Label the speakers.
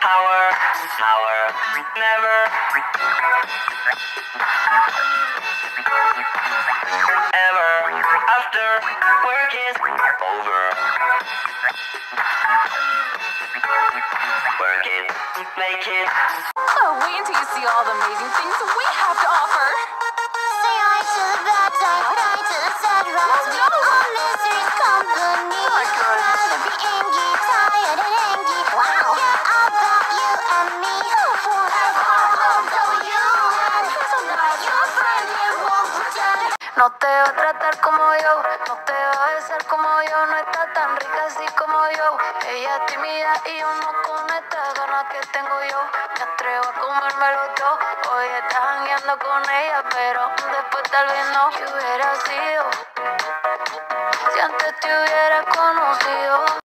Speaker 1: Power, power, never. Ever after work is over. Work it, make it.
Speaker 2: Oh, wait until you see all the amazing things we have
Speaker 3: No te va a tratar como yo, no te va a besar como yo, no está tan rica así como yo. Ella es tímida y yo no con estas ganas que tengo yo. Me atrevo a comérmelo todo. Hoy estás jangueando con ella, pero después tal vez no. ¿Qué hubiera sido? Si antes te hubiera conocido.